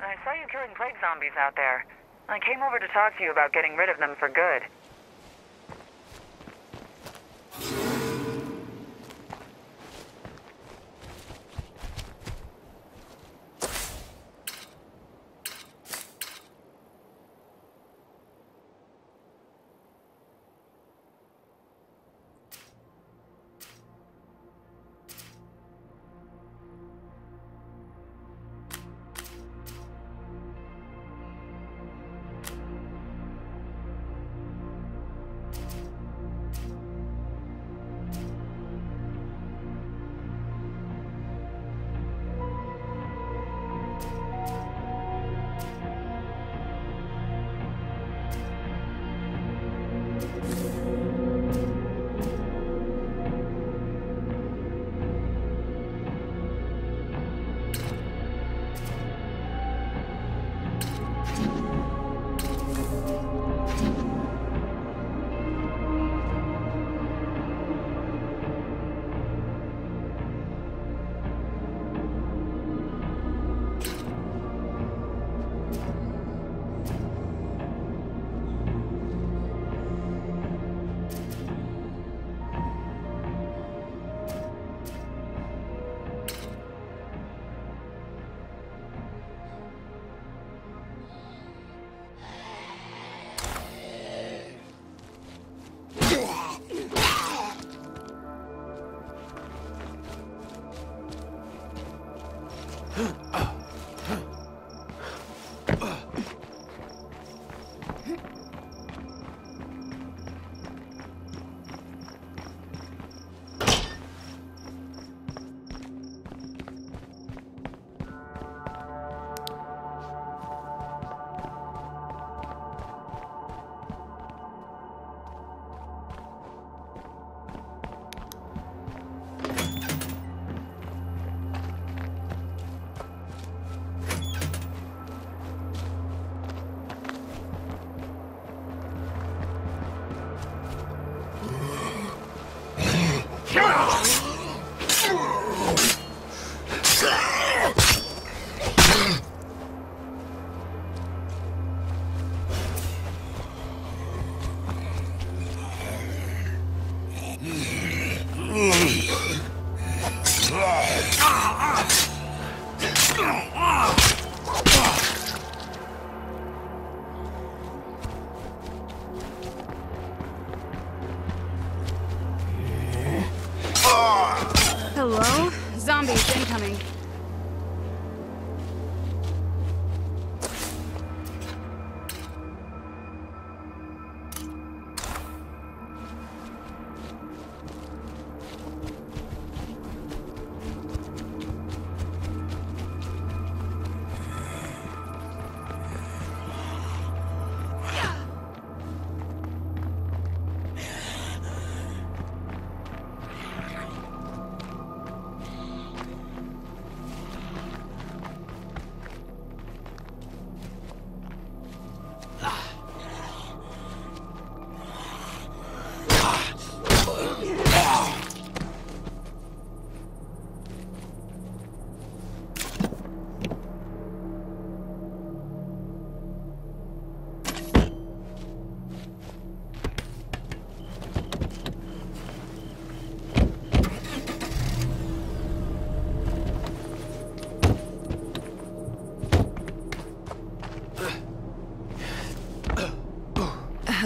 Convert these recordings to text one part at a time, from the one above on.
I saw you killing plague zombies out there. I came over to talk to you about getting rid of them for good.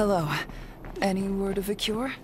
Hello. Any word of a cure?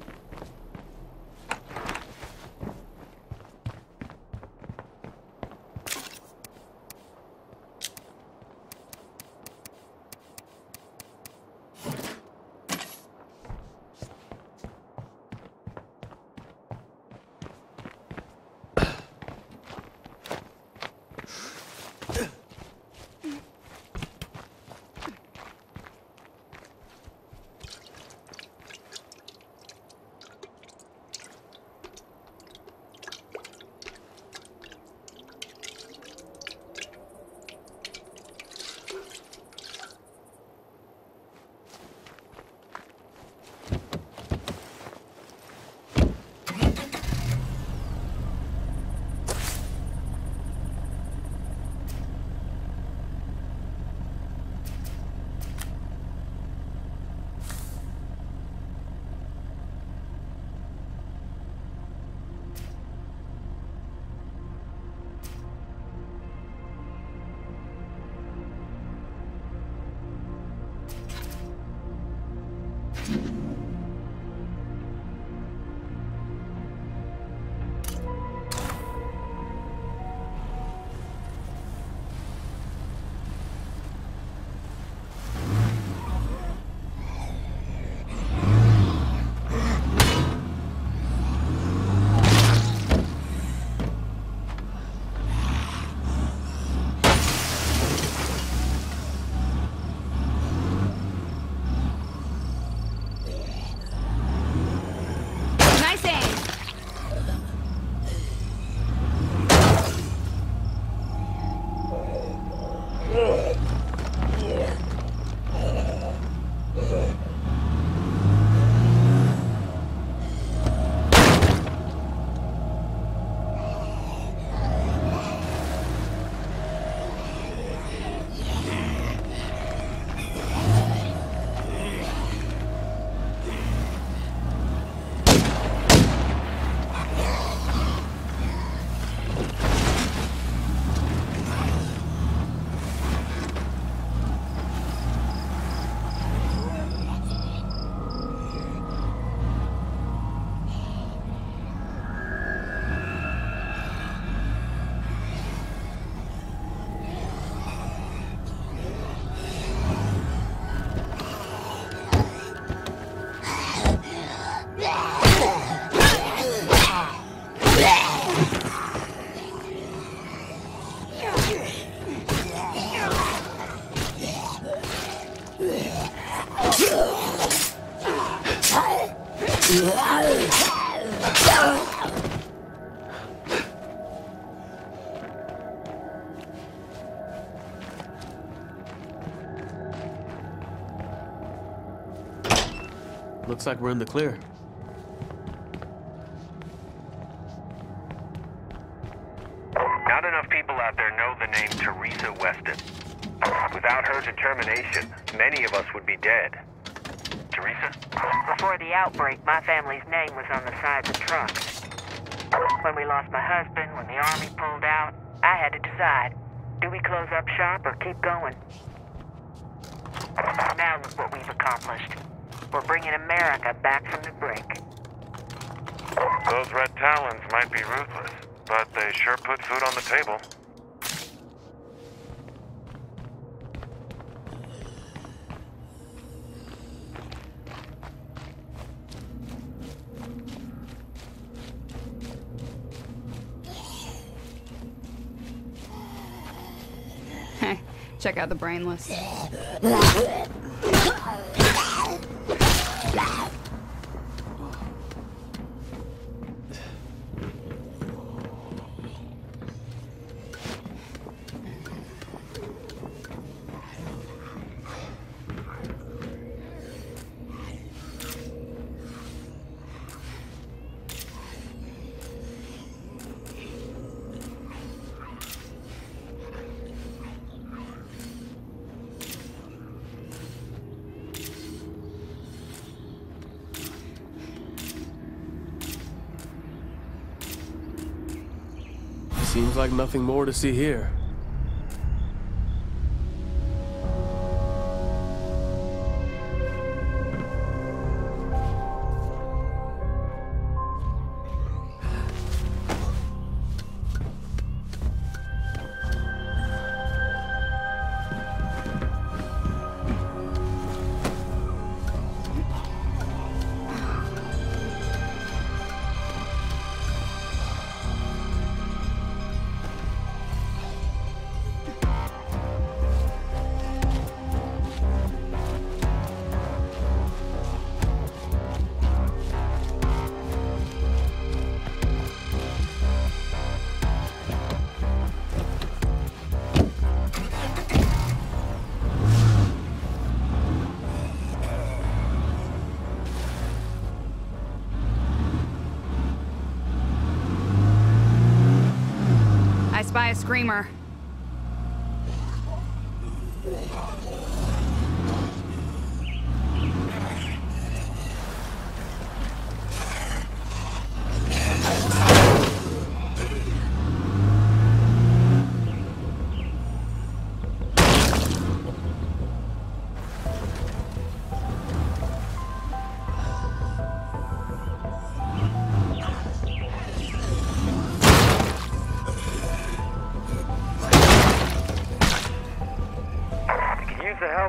Looks like we're in the clear. Not enough people out there know the name Teresa Weston. Without her determination, many of us would be dead. Teresa? Before the outbreak, my family's name was on the sides of trucks. When we lost my husband, when the army pulled out, I had to decide. Do we close up shop or keep going? Now look what we've accomplished. We're bringing America back from the brink. Those red talons might be ruthless, but they sure put food on the table. Check out the brainless. nothing more to see here. Screamer.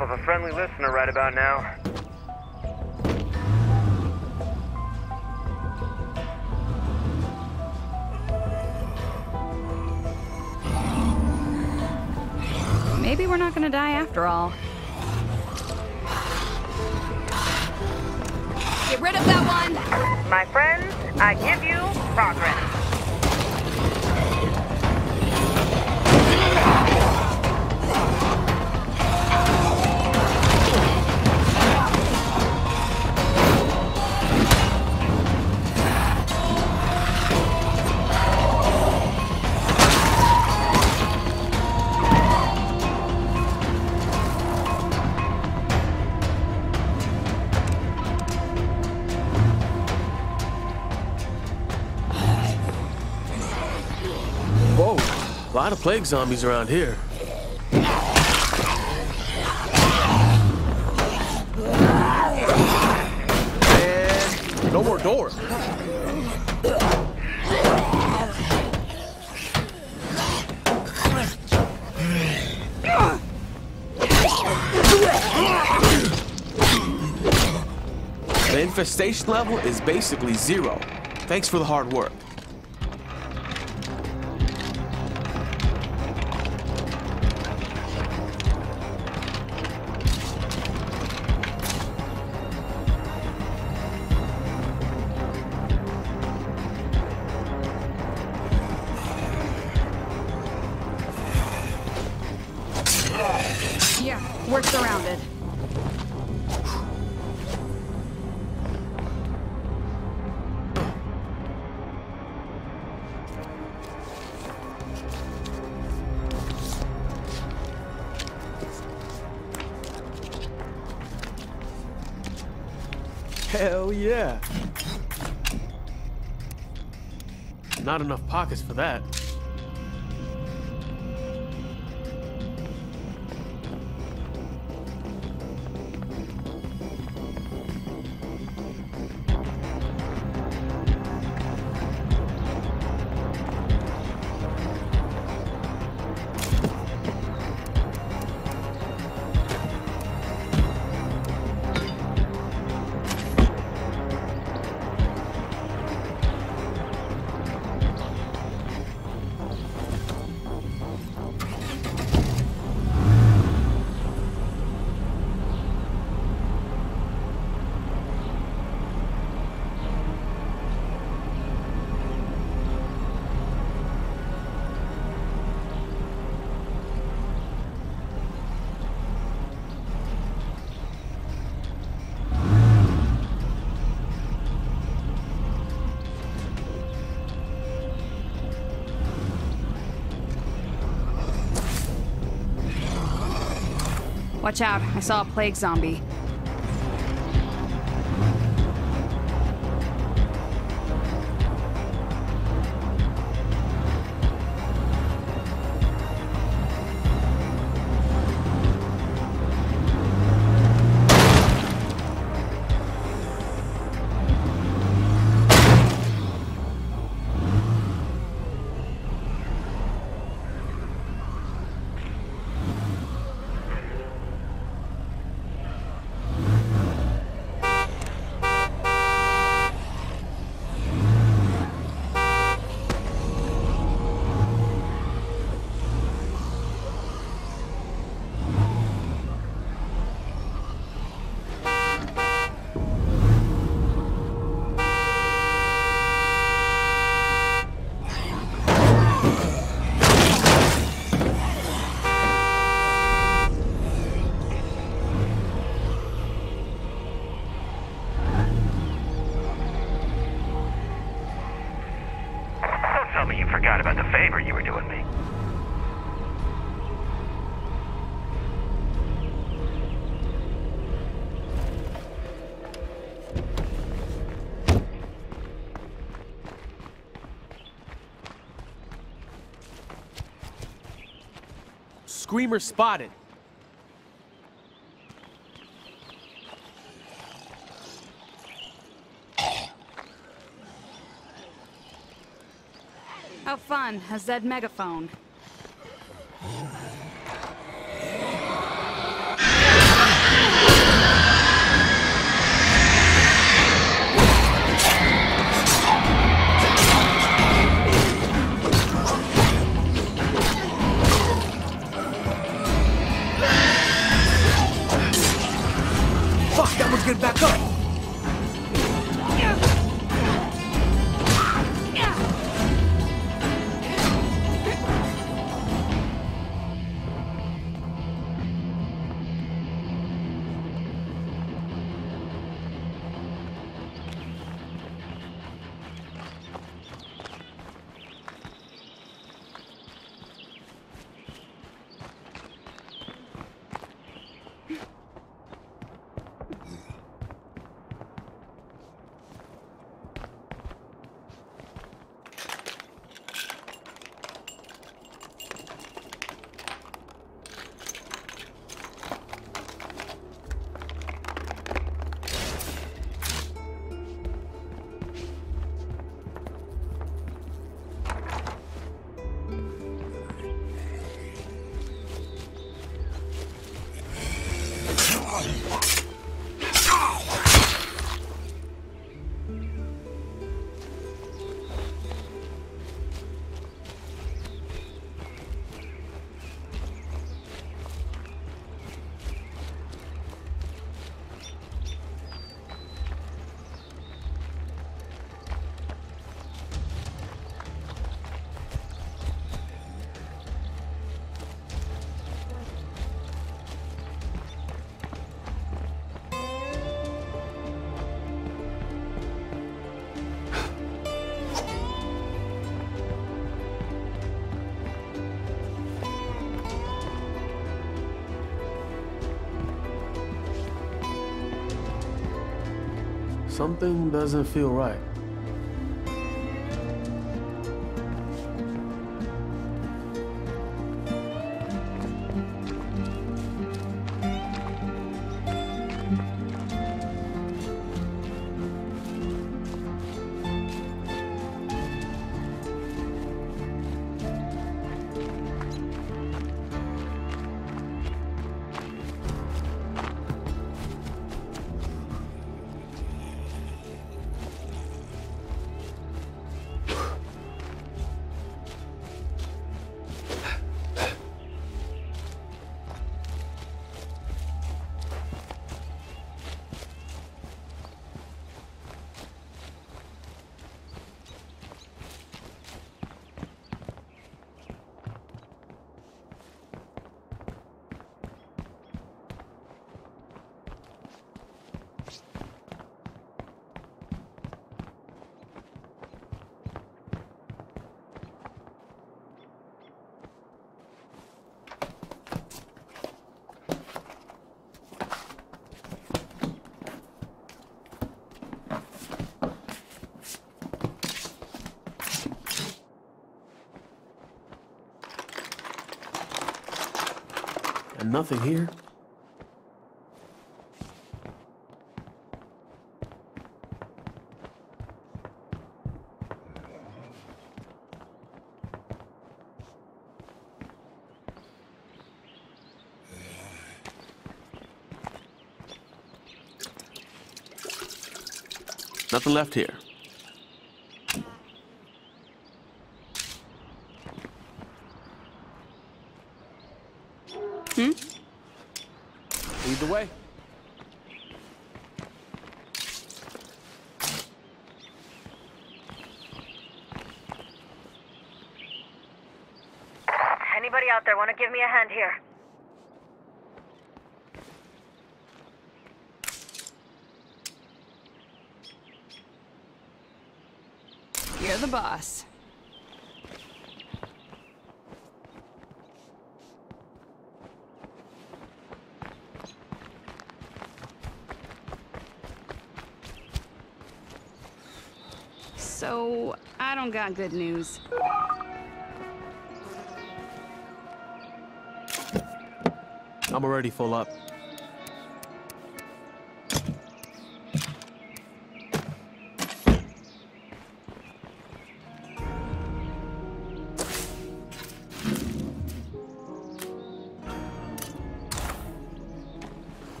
Of a friendly listener right about now. Maybe we're not gonna die after all. Get rid of that one! My friends, I give you progress. Lot of plague zombies around here. And no more doors. The infestation level is basically zero. Thanks for the hard work. Hell yeah. Not enough pockets for that. Watch out, I saw a plague zombie. Screamer spotted. How fun, has that megaphone. Something doesn't feel right. Nothing here? Nothing left here. Hmm? Lead the way. Anybody out there want to give me a hand here? You're the boss. So, I don't got good news. I'm already full up.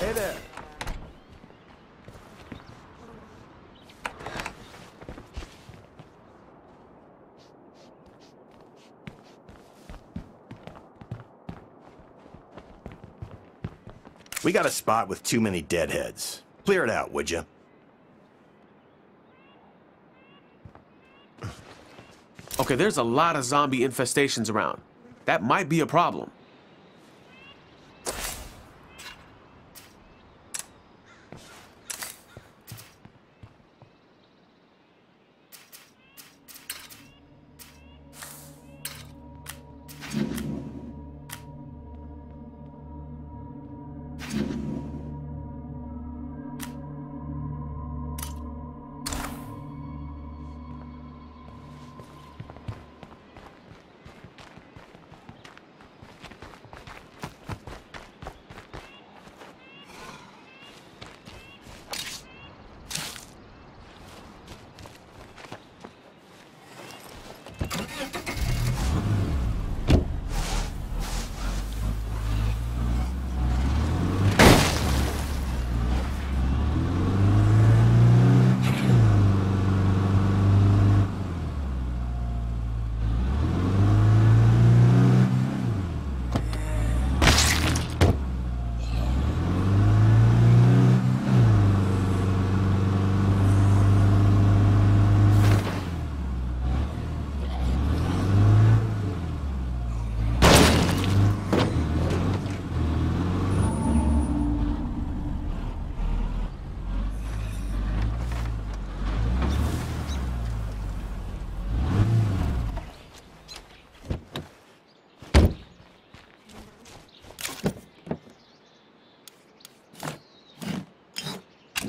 Hey there. We got a spot with too many deadheads. Clear it out, would you? Okay, there's a lot of zombie infestations around. That might be a problem.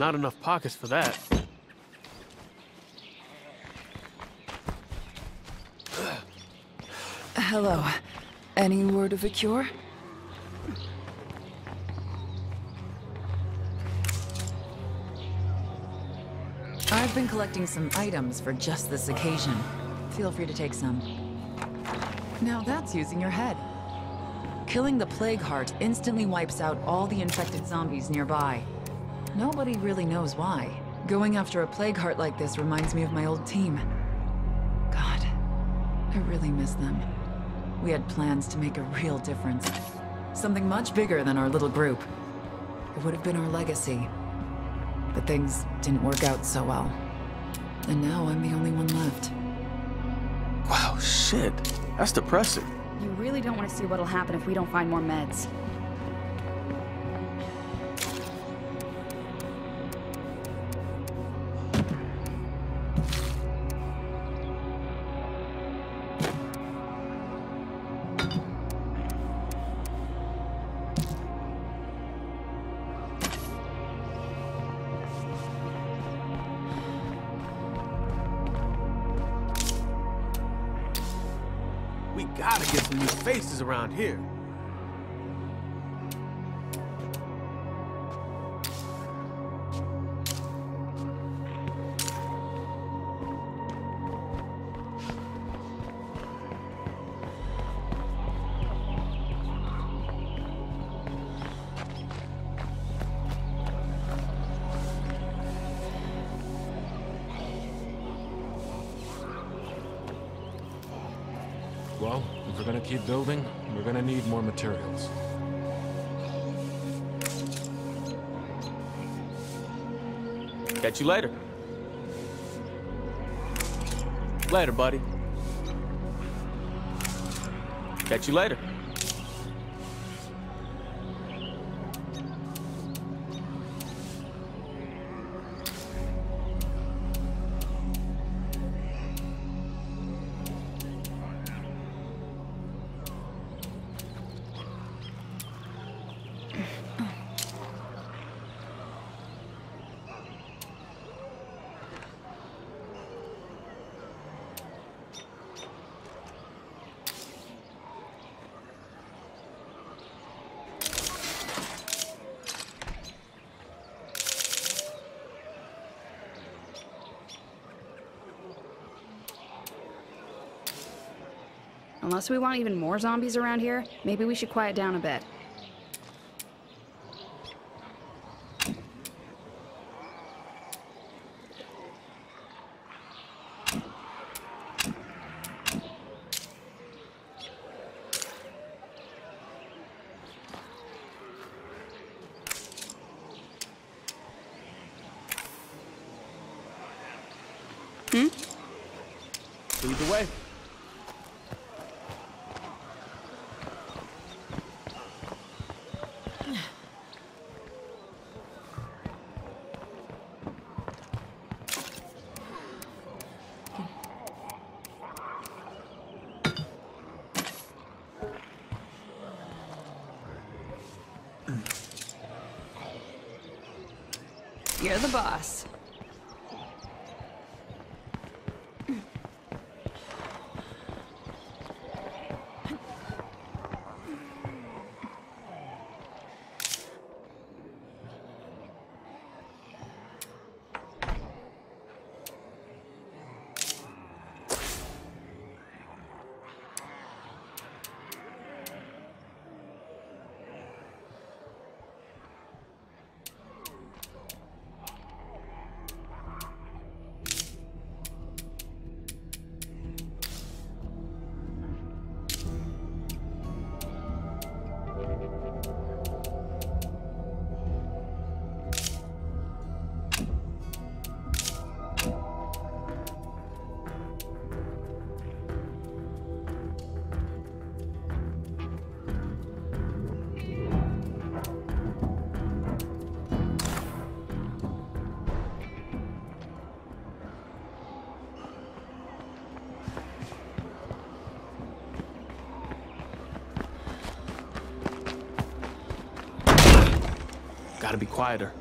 Not enough pockets for that. Hello. Any word of a cure? I've been collecting some items for just this occasion. Feel free to take some. Now that's using your head. Killing the Plague Heart instantly wipes out all the infected zombies nearby. Nobody really knows why. Going after a Plague Heart like this reminds me of my old team. God, I really miss them. We had plans to make a real difference. Something much bigger than our little group. It would have been our legacy. But things didn't work out so well. And now I'm the only one left. Wow, shit. That's depressing. You really don't want to see what'll happen if we don't find more meds. Faces around here. Catch you later. Later, buddy. Catch you later. Unless we want even more zombies around here, maybe we should quiet down a bit. Be quieter.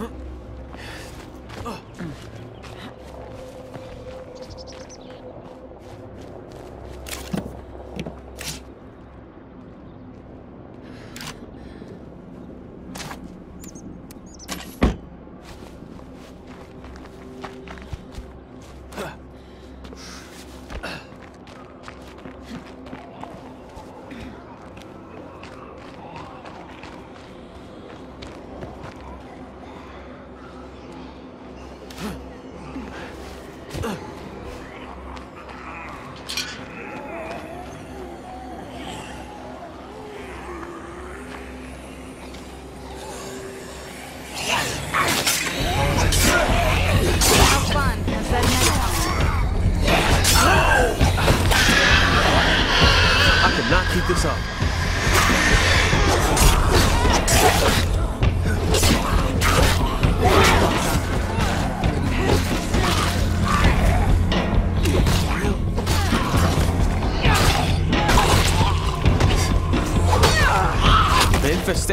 Have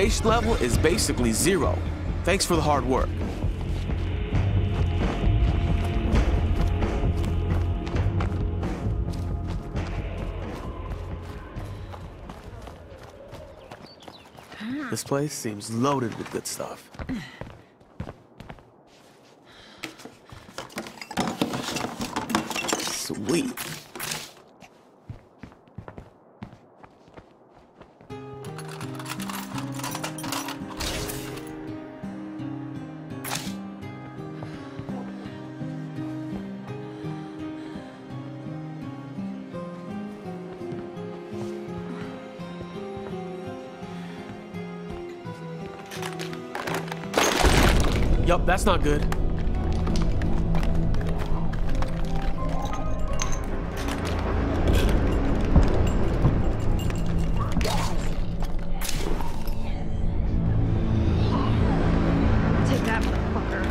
Infestation level is basically zero. Thanks for the hard work. This place seems loaded with good stuff. Sweet. Yup, that's not good. Take that, motherfucker.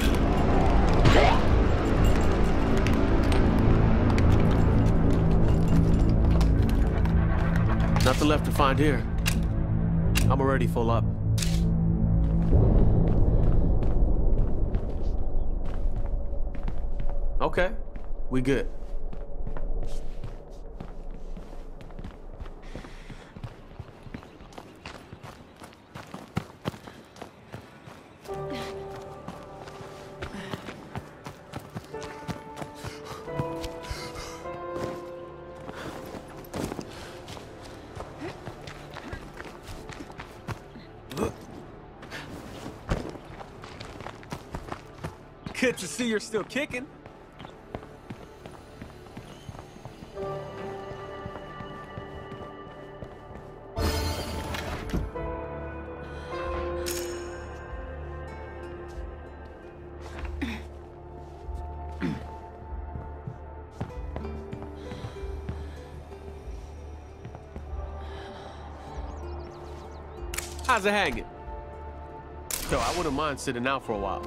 Nothing left to find here. I'm already full up. We good. Good to see you're still kicking. How's it hanging? Yo, I wouldn't mind sitting out for a while.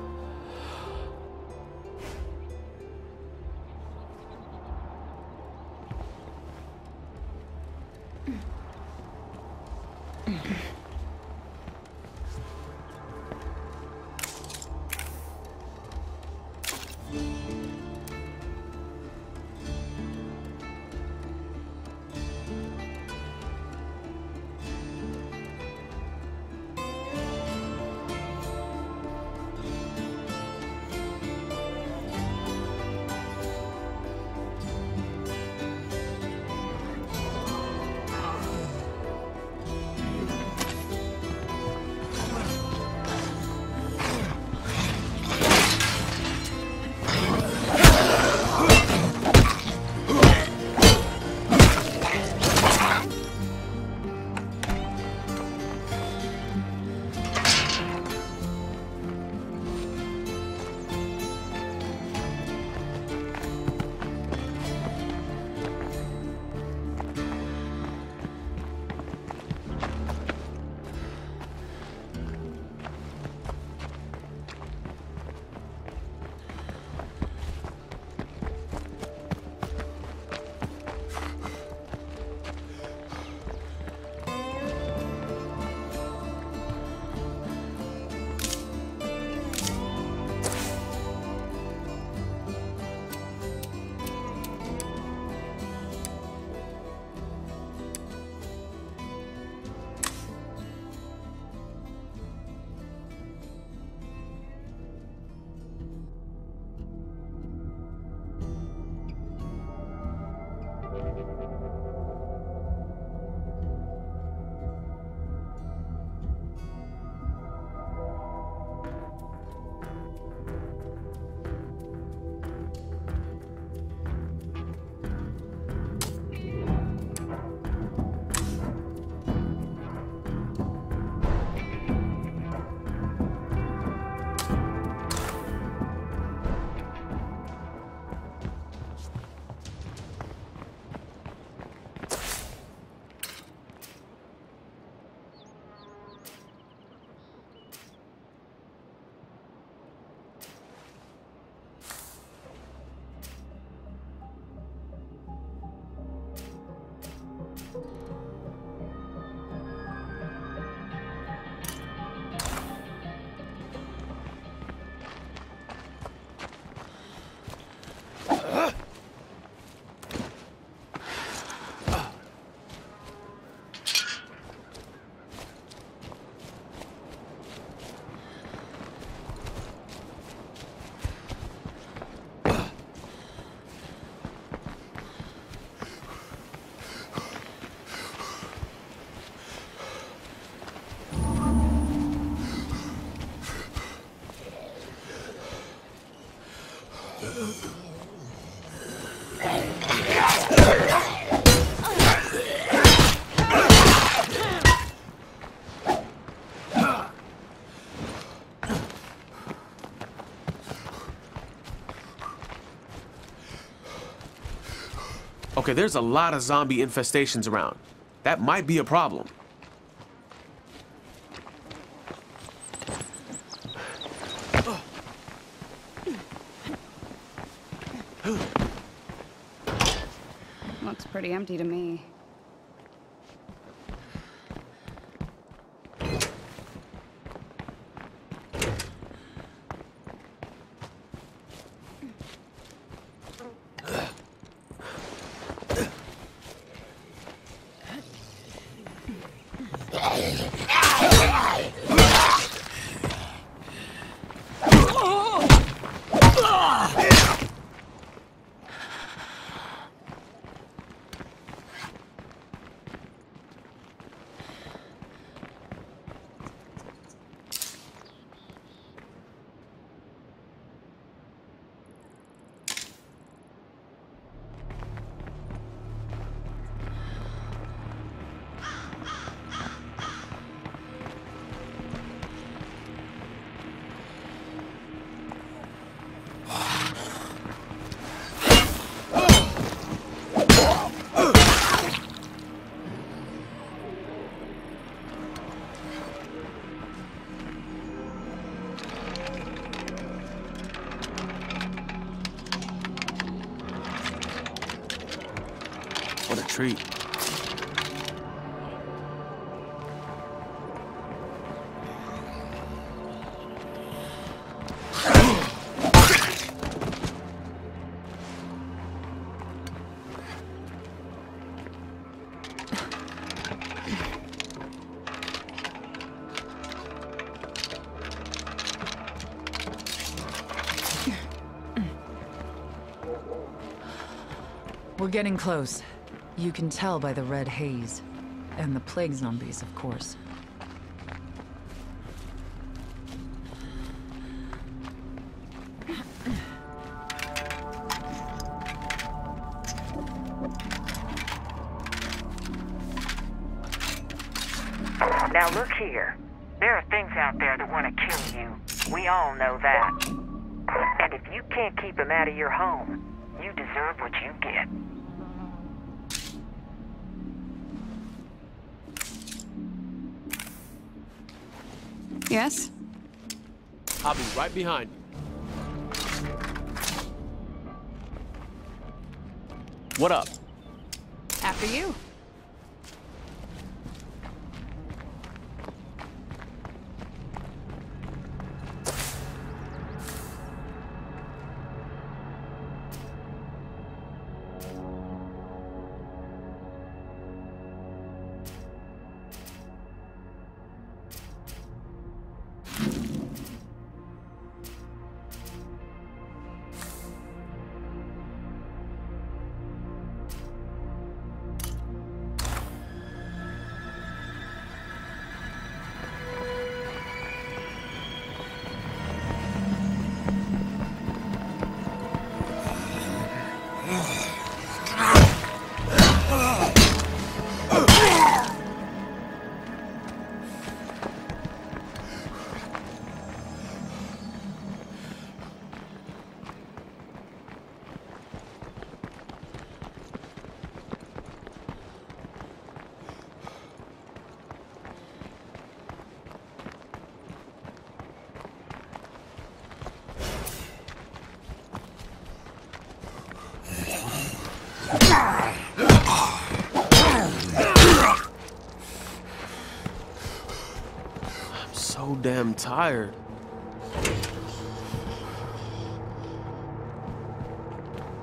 There's a lot of zombie infestations around. That might be a problem. Looks pretty empty to me. Treat. We're getting close. You can tell by the red haze. And the plague zombies, of course. Now look here. There are things out there that want to kill you. We all know that. And if you can't keep them out of your home, you deserve what you get. Yes? I'll be right behind you. What up? After you. Tired.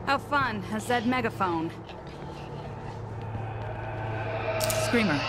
How fun has that megaphone? Screamer.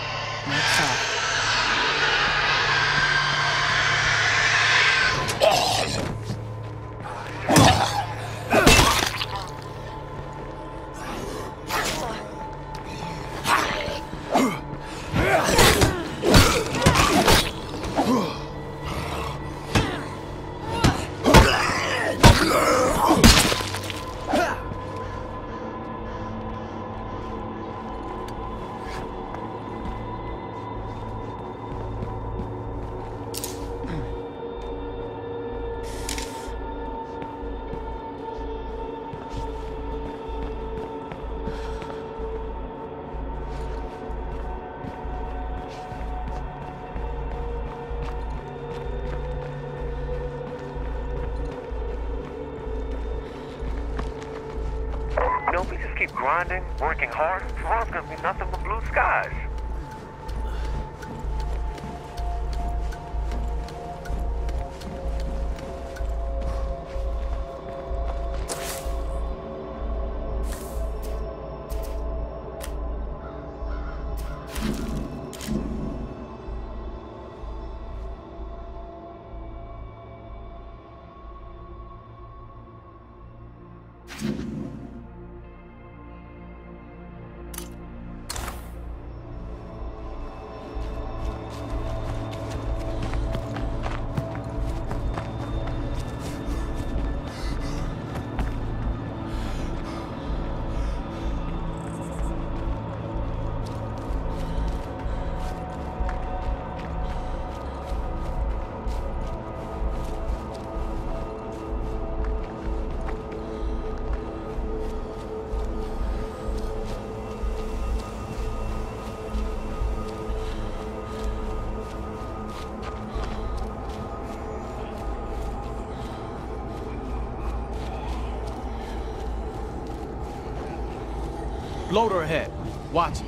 Bloater ahead. Watch it.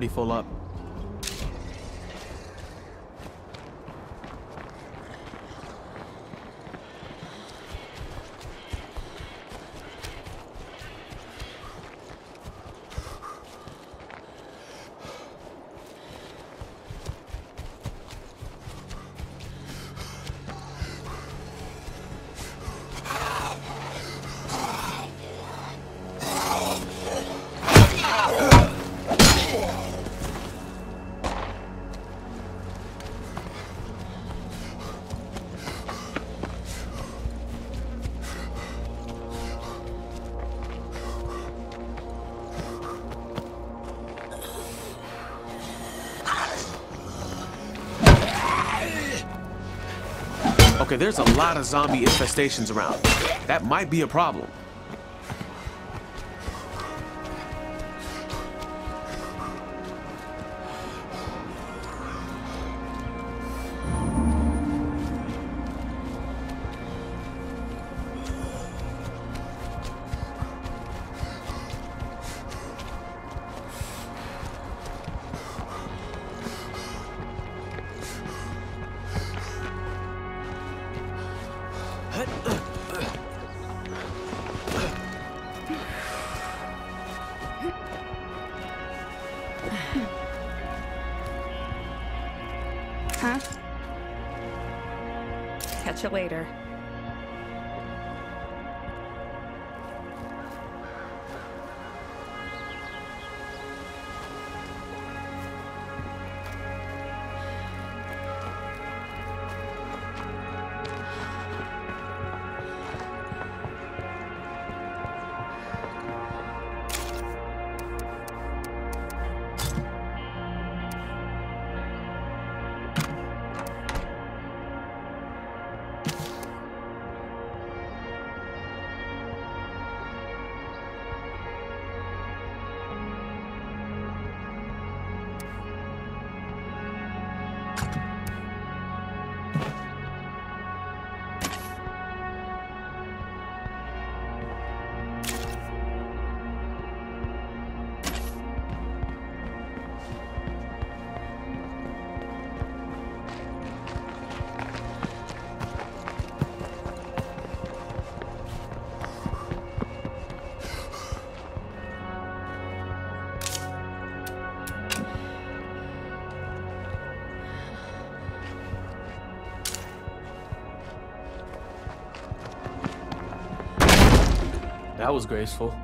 Already full up. Okay, there's a lot of zombie infestations around. That might be a problem. You later. That was graceful.